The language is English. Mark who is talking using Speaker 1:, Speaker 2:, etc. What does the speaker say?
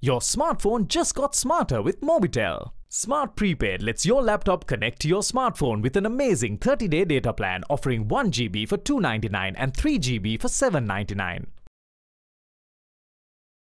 Speaker 1: Your smartphone just got smarter with Mobitel. Smart Prepaid lets your laptop connect to your smartphone with an amazing 30-day data plan offering 1 GB for $299 and 3 GB for $799.